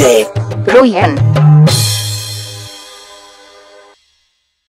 DJ Royan.